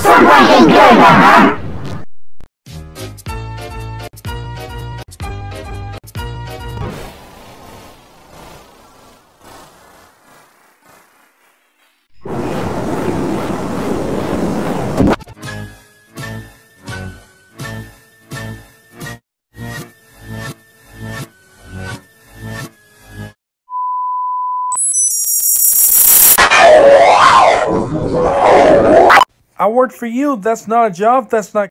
Somebody gave a! I work for you. That's not a job. That's not